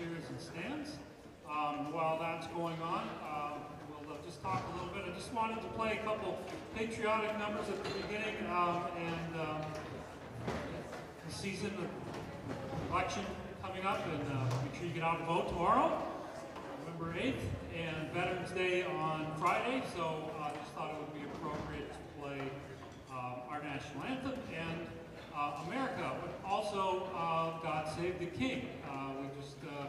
chairs and stands. Um, while that's going on, uh, we'll uh, just talk a little bit. I just wanted to play a couple patriotic numbers at the beginning, um, and um, the season, election coming up, and uh, make sure you get out and vote tomorrow, November 8th, and Veterans Day on Friday, so I just thought it would be appropriate to play um, our national anthem and uh, America, but also uh, God Save the King. Uh, we just, uh,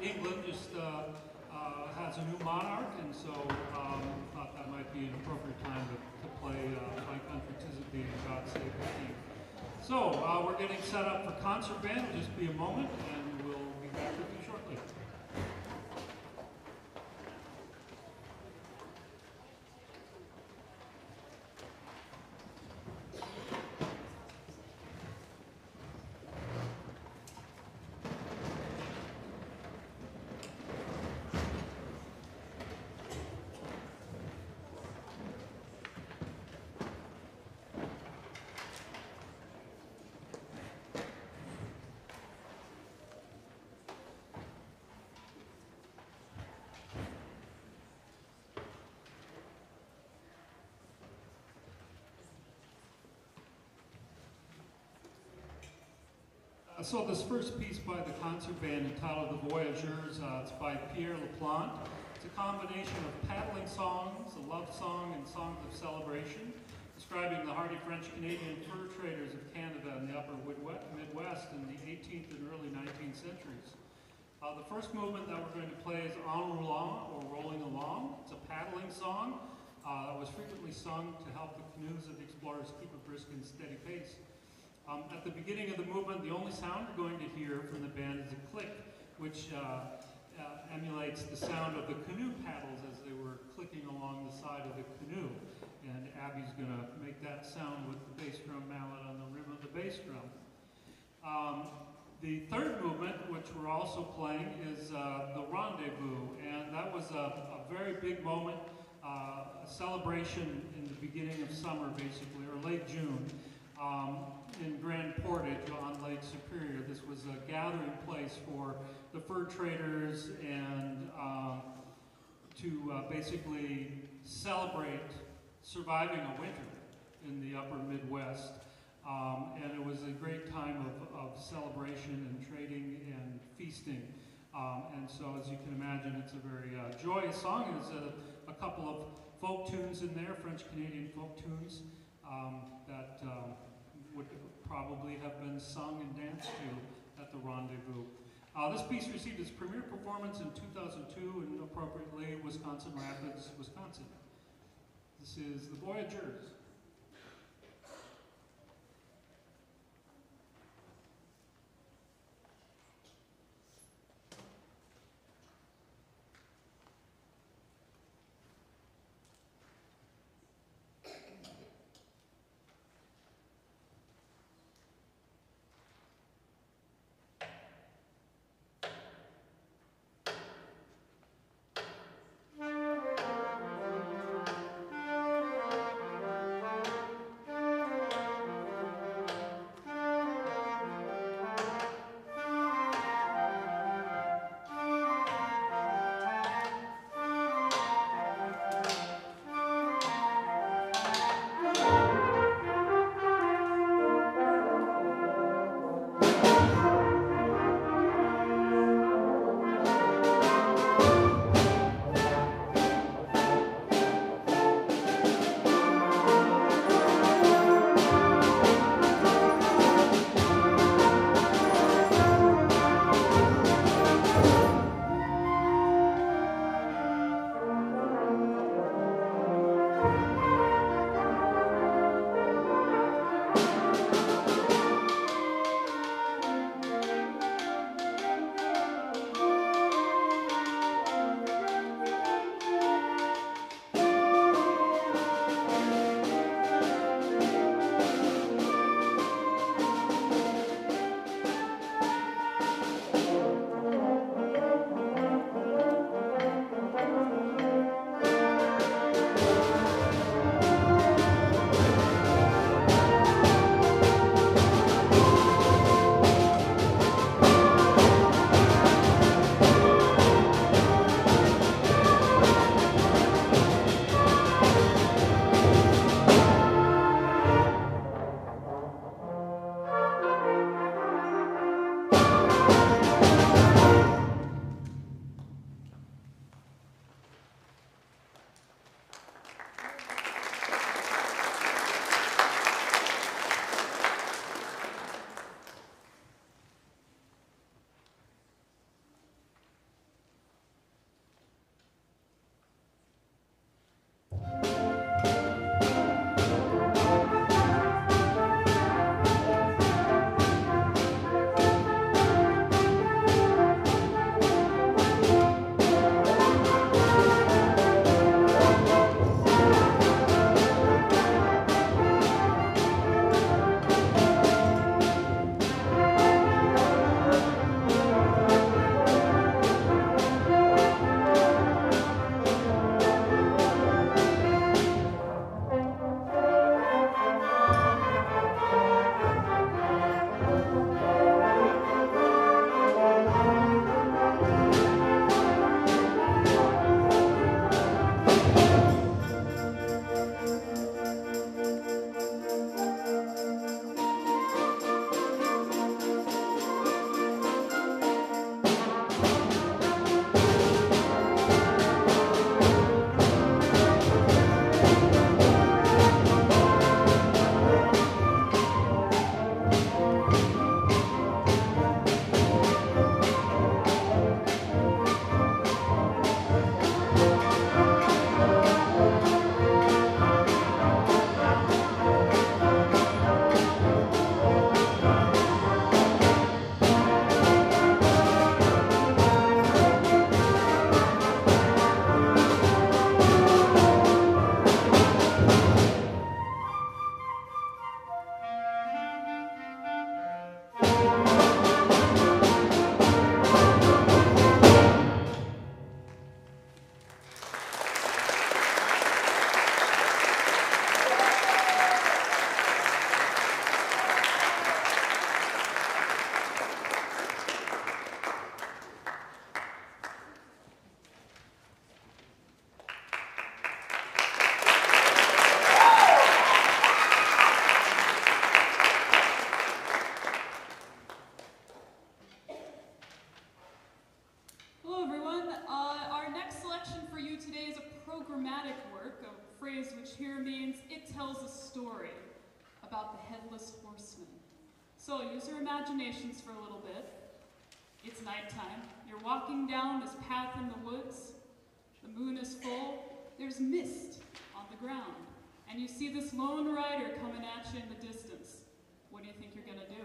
England just uh, uh, has a new monarch, and so um, thought that might be an appropriate time to, to play uh, My Country 'Tis Thee and God Save the King. So uh, we're getting set up for concert band. Just be a moment, and we'll be back with you Uh, so this first piece by the concert band entitled The Voyageurs, uh, it's by Pierre La Plante. It's a combination of paddling songs, a love song, and songs of celebration, describing the hardy French-Canadian fur traders of Canada in the upper Midwest in the 18th and early 19th centuries. Uh, the first movement that we're going to play is En Roulant, or Rolling Along. It's a paddling song uh, that was frequently sung to help the canoes of the explorers keep a brisk and steady pace. Um, at the beginning of the movement, the only sound you're going to hear from the band is a click, which uh, uh, emulates the sound of the canoe paddles as they were clicking along the side of the canoe. And Abby's going to make that sound with the bass drum mallet on the rim of the bass drum. Um, the third movement, which we're also playing, is uh, the Rendezvous, and that was a, a very big moment, uh, a celebration in the beginning of summer, basically, or late June. Um, in Grand Portage on Lake Superior. This was a gathering place for the fur traders and uh, to uh, basically celebrate surviving a winter in the upper Midwest. Um, and it was a great time of, of celebration and trading and feasting. Um, and so, as you can imagine, it's a very uh, joyous song. There's a, a, couple of folk tunes in there, French Canadian folk tunes, um, that um, would probably have been sung and danced to at the rendezvous. Uh, this piece received its premiere performance in 2002 and appropriately Wisconsin Rapids, Wisconsin. This is The Voyageurs. about the headless horseman. So use your imaginations for a little bit. It's nighttime. You're walking down this path in the woods. The moon is full. There's mist on the ground. And you see this lone rider coming at you in the distance. What do you think you're going to do?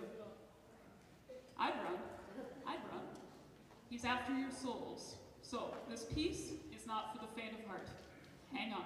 I'd run. I'd run. He's after your souls. So, this piece is not for the faint of heart. Hang on.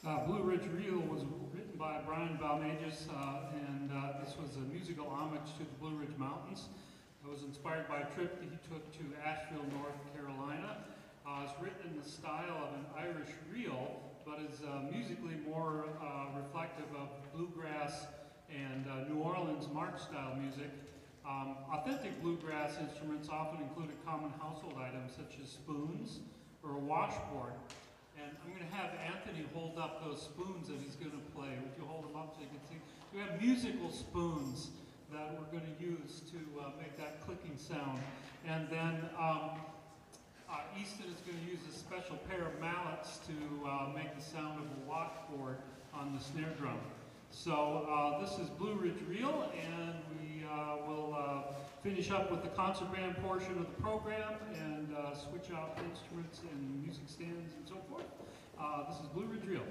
Uh, Blue Ridge Reel was written by Brian Balmages, uh, and uh, this was a musical homage to the Blue Ridge Mountains. It was inspired by a trip that he took to Asheville, North Carolina. Uh, it's written in the style of an Irish reel, but is uh, musically more uh, reflective of bluegrass and New Orleans march style music. Um, authentic bluegrass instruments often included common household items such as spoons or a washboard. And I'm going to have Anthony hold up those spoons that he's going to play. Would you hold them up so you can see? We have musical spoons that we're going to use to uh, make that clicking sound. And then um, uh, Easton is going to use a special pair of mallets to uh, make the sound of a washboard on the snare drum. So uh, this is Blue Ridge Reel, and we uh, will uh, finish up with the concert band portion of the program and uh, switch out instruments and music stands and so forth. Uh, this is Blue Ridge Reel.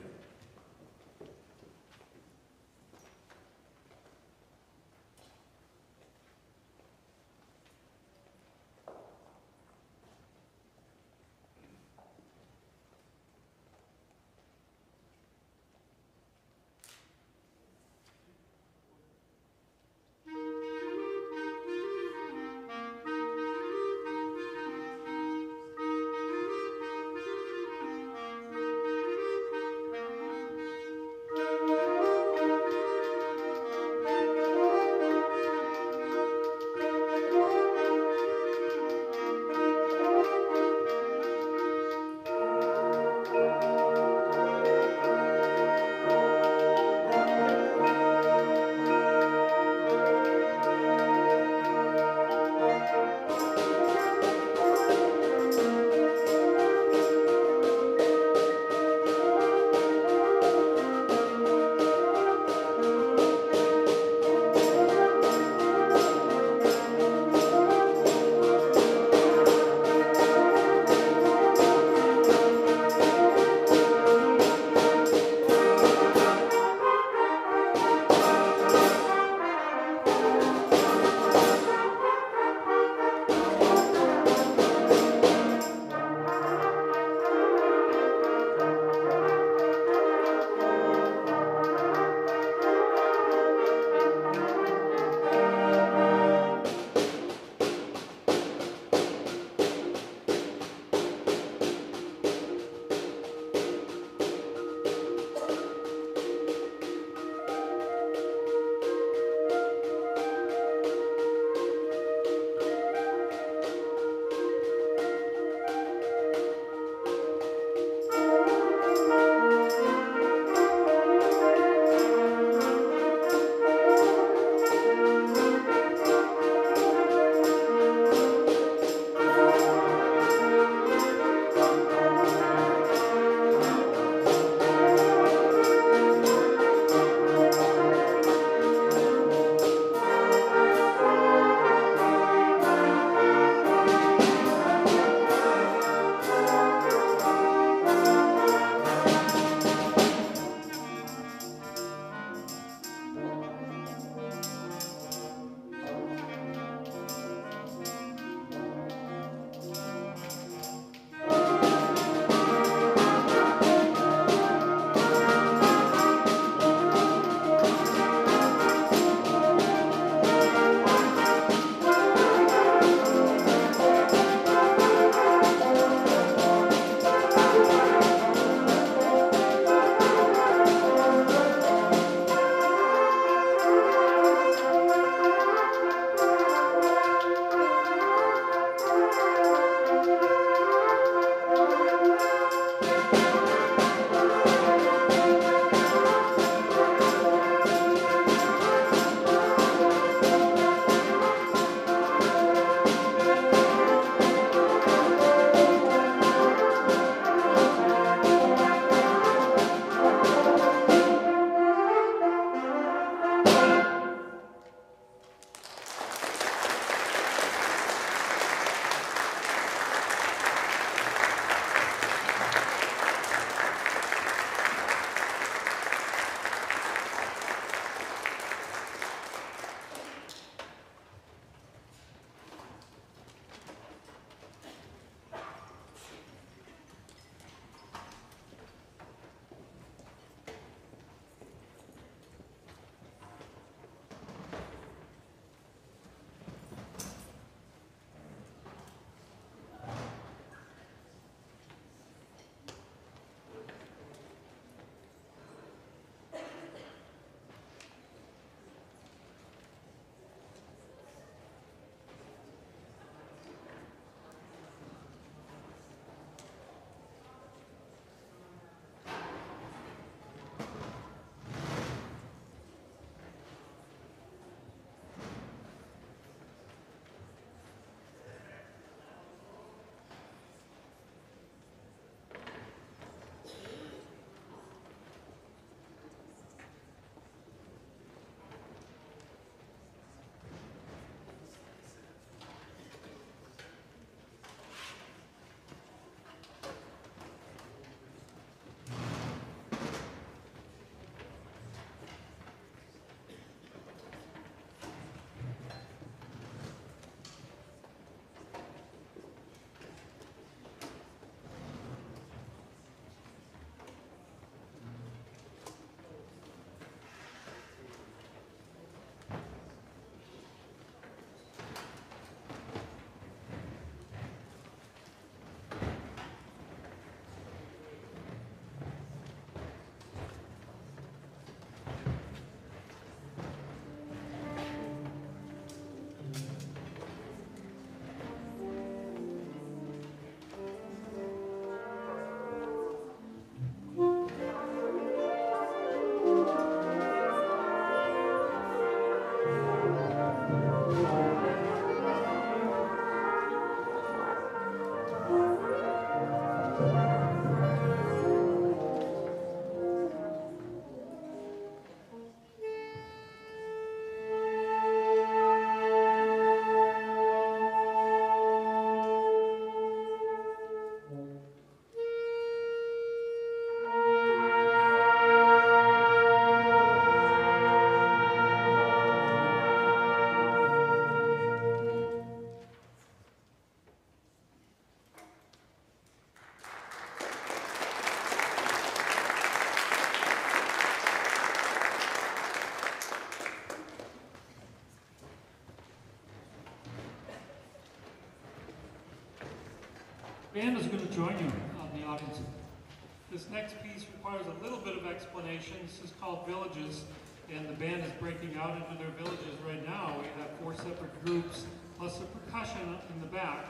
And the band is breaking out into their villages right now. We have four separate groups, plus a percussion in the back.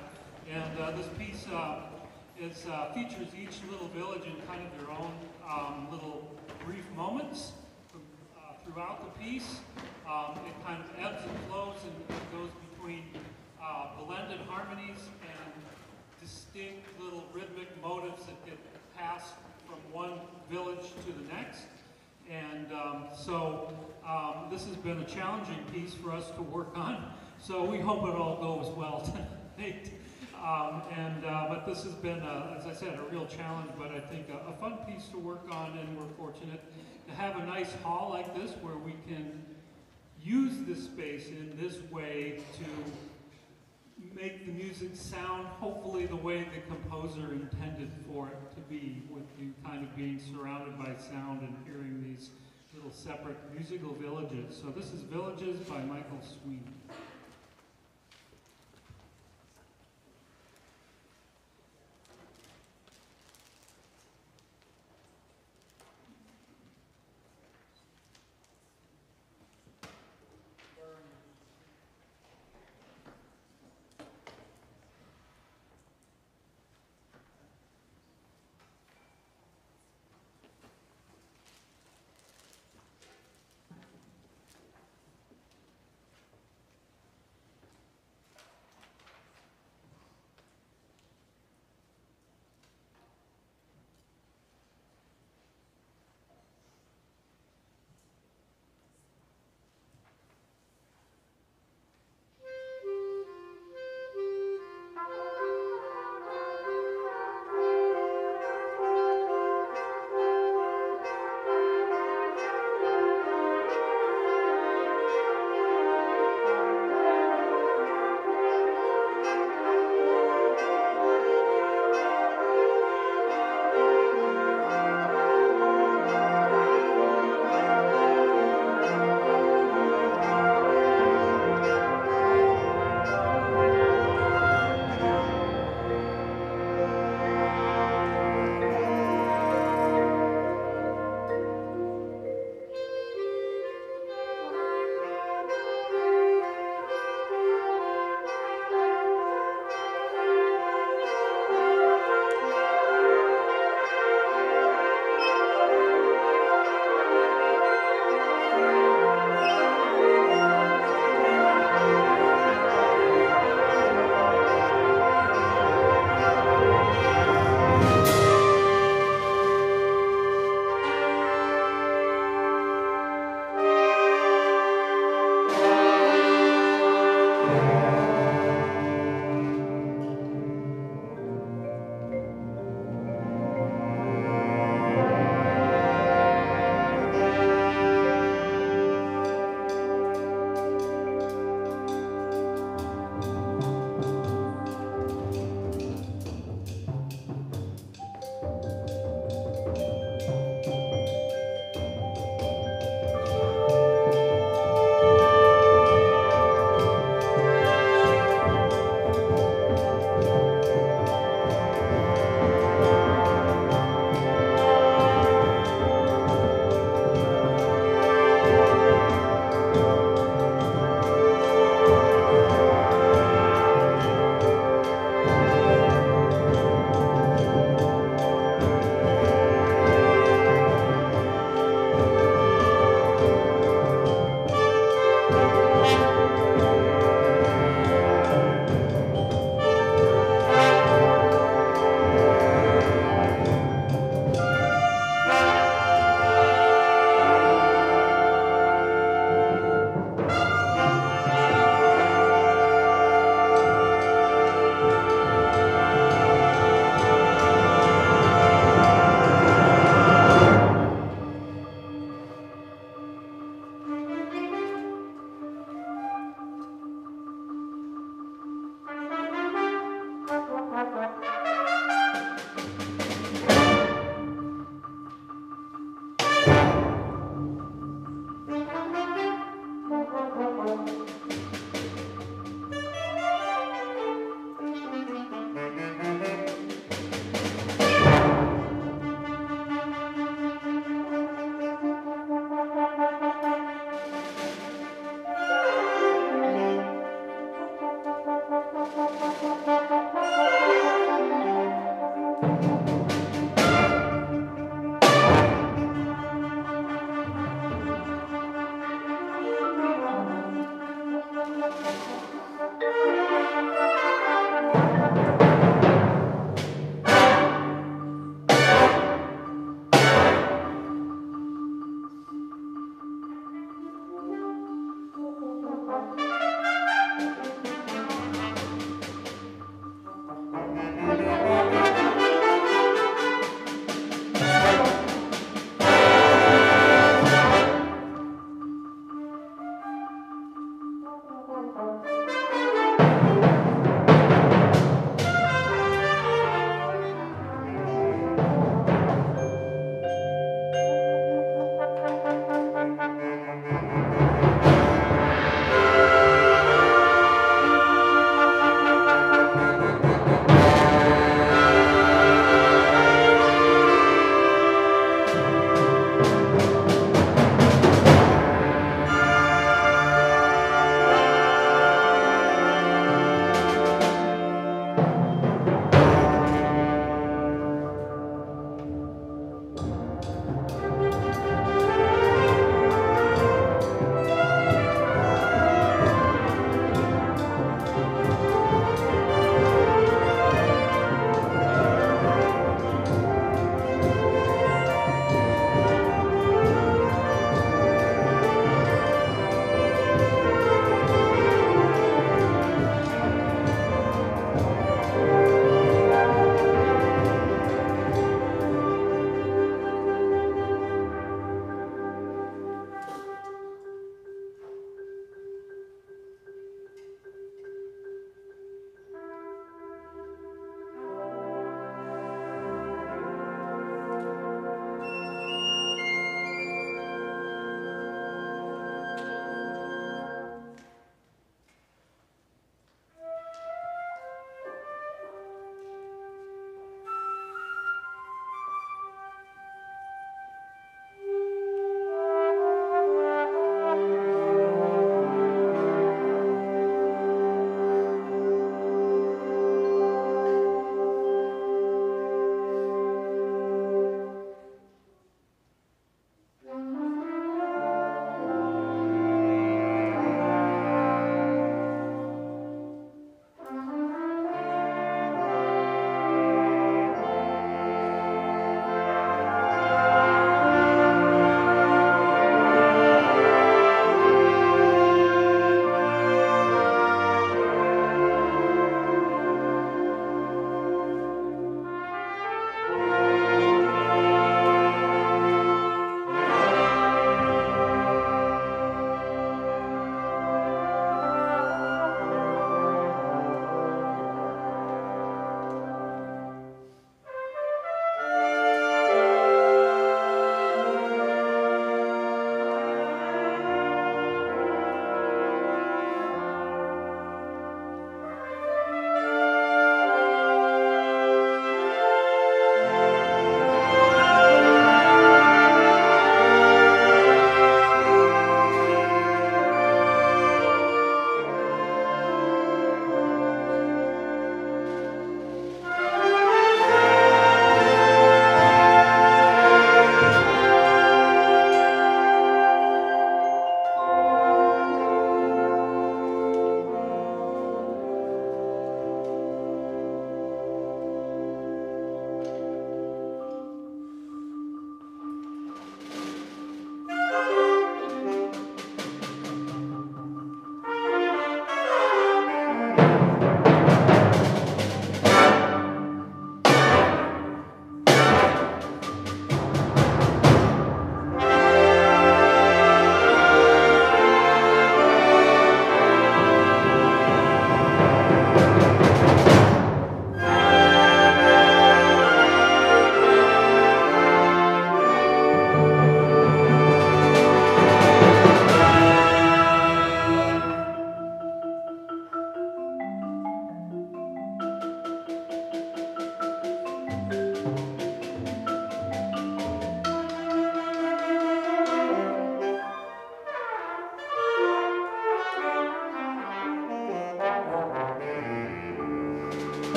And uh, this piece uh, is, uh, features each little village in kind of their own um, little brief moments uh, throughout the piece. Um, it kind of ebbs and flows and goes between uh, blended harmonies and distinct little rhythmic motives that get passed from one village to the next. And um, so um, this has been a challenging piece for us to work on. So we hope it all goes well tonight. Um, and uh, but this has been, uh, as I said, a real challenge, but I think a, a fun piece to work on, and we're fortunate to have a nice hall like this where we can use this space in this way to make the music sound hopefully the way the composer intended for it be, with you kind of being surrounded by sound and hearing these little separate musical villages. So this is Villages by Michael Sweeney.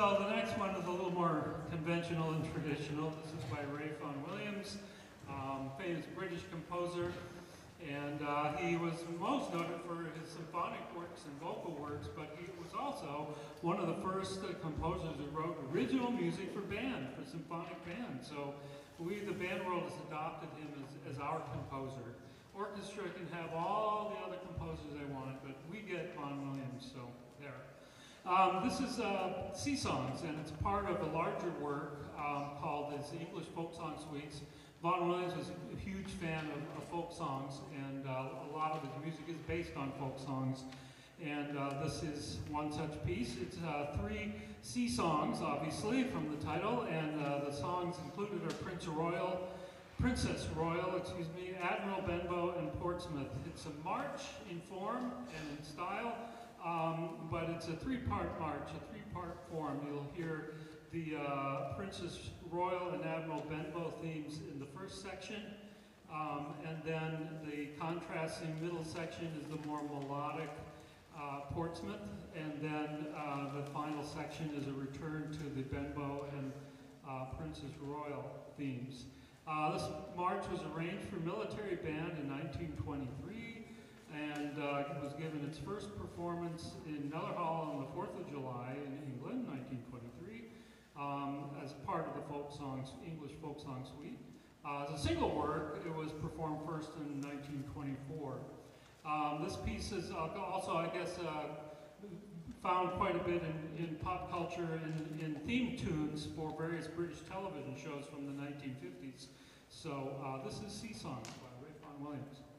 So the next one is a little more conventional and traditional. This is by Ralph Vaughan Williams, um, famous British composer. And uh, he was most noted for his symphonic works and vocal works, but he was also one of the first uh, composers that wrote original music for band, for symphonic band. So we, the band world, has adopted him as, as our composer. Orchestra can have all the other composers they want, but we get Vaughan Williams, so there. Um, this is uh, Sea Songs, and it's part of a larger work um, called the English Folk Song Suites. Vaughan Williams was a huge fan of, of folk songs, and uh, a lot of his music is based on folk songs. And uh, this is one such piece. It's uh, three sea songs, obviously, from the title, and uh, the songs included are Prince Royal, Princess Royal, excuse me, Admiral Benbow, and Portsmouth. It's a march in form and in style, um, but it's a three-part march, a three-part form. You'll hear the uh, Princess Royal and Admiral Benbow themes in the first section, um, and then the contrasting middle section is the more melodic uh, Portsmouth, and then uh, the final section is a return to the Benbow and uh, Princess Royal themes. Uh, this march was arranged for military band in 1923 and uh, it was given its first performance in Kneller Hall on the 4th of July in England, 1923, um, as part of the folk songs, English folk song suite. Uh, as a single work, it was performed first in 1924. Um, this piece is uh, also, I guess, uh, found quite a bit in, in pop culture and in theme tunes for various British television shows from the 1950s. So uh, this is Sea Songs by Ralph Vaughan Williams.